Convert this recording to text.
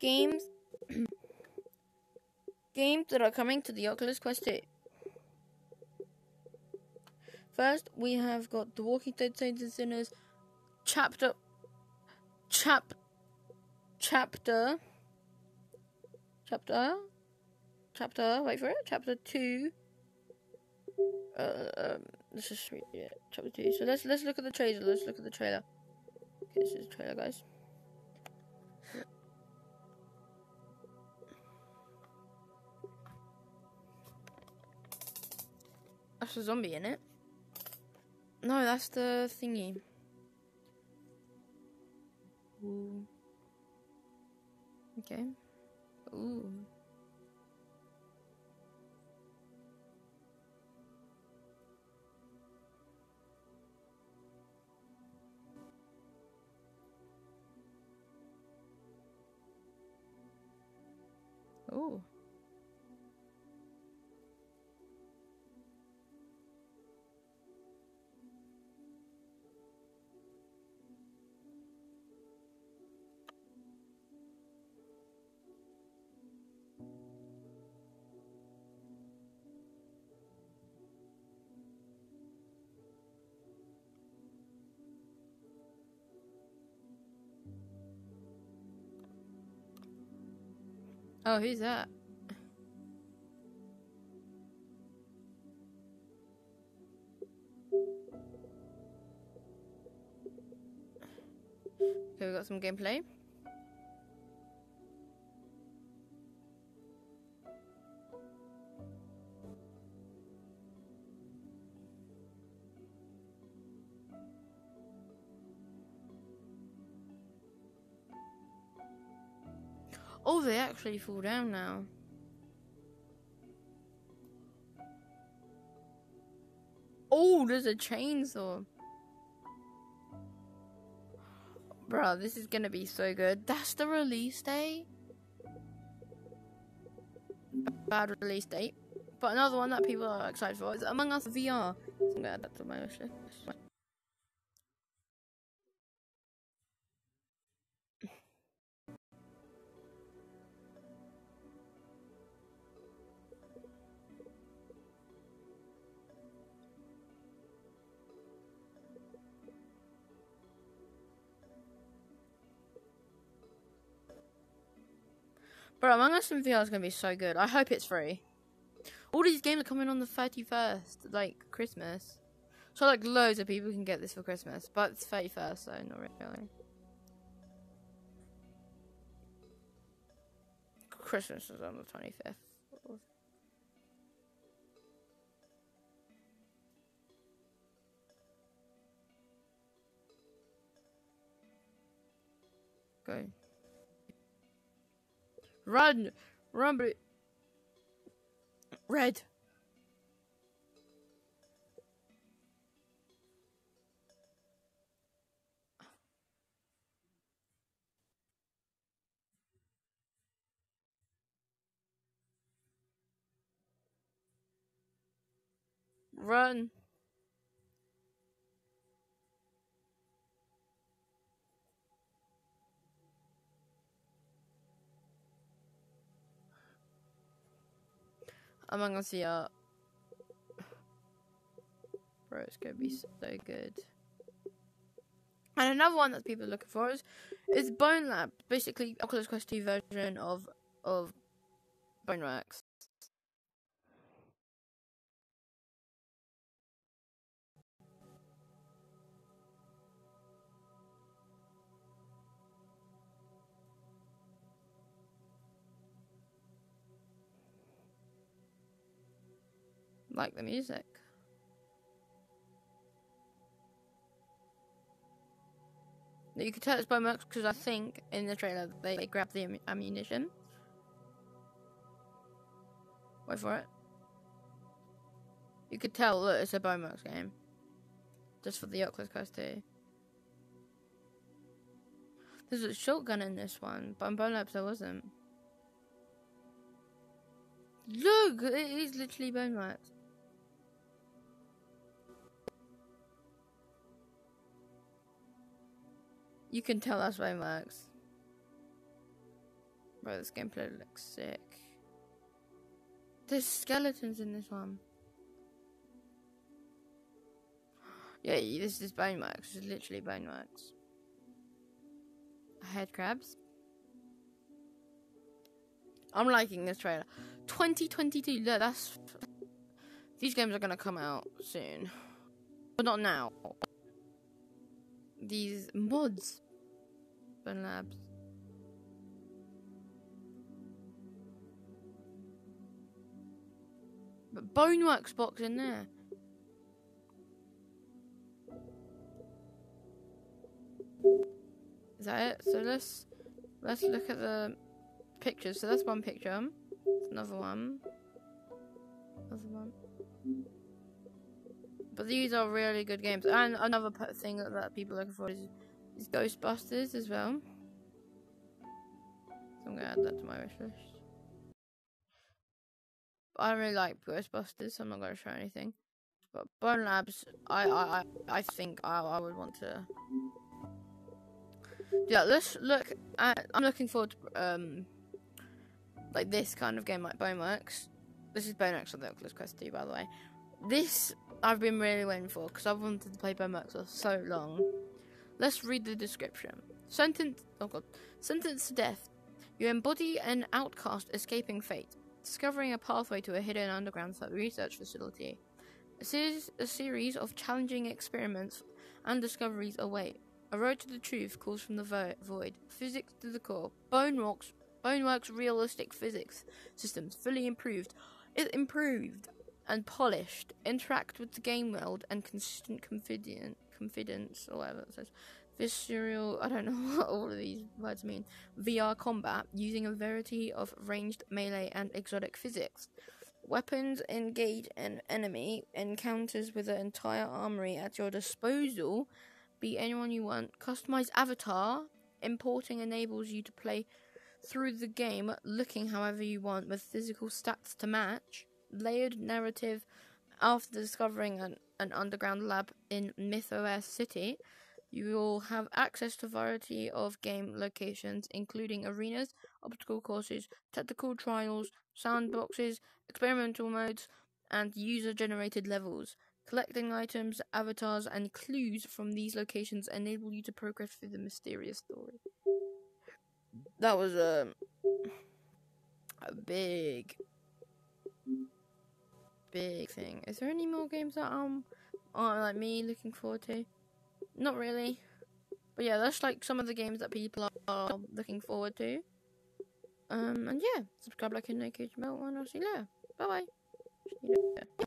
games games that are coming to the Oculus Quest 2. First, we have got The Walking Dead Saints and Sinners chapter chap chapter chapter chapter wait for it chapter 2 uh, um, let's just read chapter 2 so let's let's look at the trailer let's look at the trailer. Okay this is the trailer guys That's zombie in it. No, that's the thingy. Ooh. Okay. Ooh. Ooh. Oh, who's that? Okay, we got some gameplay. Oh, they actually fall down now. Oh, there's a chainsaw. Bro, this is gonna be so good. That's the release date. Bad release date. But another one that people are excited for is Among Us VR. So I'm gonna add that to my wish list. Bro, Among Us in VR is gonna be so good. I hope it's free. All these games are coming on the 31st, like Christmas. So like loads of people can get this for Christmas, but it's 31st, so not really. Christmas is on the 25th. Go. Run! Run. Red. Run. Among Us VR. Bro, it's gonna be so good. And another one that people are looking for is, is Bone Lab. Basically, Oculus Quest 2 version of of Boneworks. Like the music. You can tell it's by Boneworks because I think in the trailer they, they grab the am ammunition. Wait for it. You could tell that it's a Boneworks game. Just for the Oculus Quest 2. There's a shotgun in this one, but in Bone Labs there wasn't. Look! It is literally Boneworks. You can tell that's Boneworks. Bro, this gameplay looks sick. There's skeletons in this one. Yeah, this is Boneworks. This is literally Boneworks. Head crabs. I'm liking this trailer. 2022. Look, that's. These games are gonna come out soon, but not now. These mods. Labs. But Boneworks box in there. Is that it? So let's let's look at the pictures. So that's one picture. Another one. Another one. But these are really good games. And another thing that, that people are looking for is, is Ghostbusters as well. So I'm gonna add that to my wish list. I don't really like Ghostbusters, so I'm not gonna show anything. But Bone Labs, I I I think I I would want to. Yeah, let's look at. I'm looking forward to um like this kind of game, like Boneworks. This is Boneworks on the Oculus Quest 2, by the way. This I've been really waiting for because I've wanted to play Boneworks for so long. Let's read the description. Sentence, oh god, sentenced to death. You embody an outcast escaping fate, discovering a pathway to a hidden underground research facility. A series, a series of challenging experiments and discoveries await. A road to the truth calls from the vo- void. Physics to the core. Bone rocks Boneworks realistic physics systems fully improved. It improved and polished. Interact with the game world and consistent confidence or whatever it says. Visceral, I don't know what all of these words mean. VR combat using a variety of ranged melee and exotic physics. Weapons engage an enemy. Encounters with an entire armory at your disposal. Be anyone you want. Customize avatar. Importing enables you to play through the game looking however you want with physical stats to match. Layered narrative after discovering an, an underground lab in MythOS City. You will have access to a variety of game locations, including arenas, obstacle courses, tactical trials, sandboxes, experimental modes, and user generated levels. Collecting items, avatars, and clues from these locations enable you to progress through the mysterious story that was a a big big thing. Is there any more games that um are like me looking forward to? Not really. But yeah, that's like some of the games that people are looking forward to. Um and yeah, subscribe, like, and engage bell, and I'll see you later. Bye bye.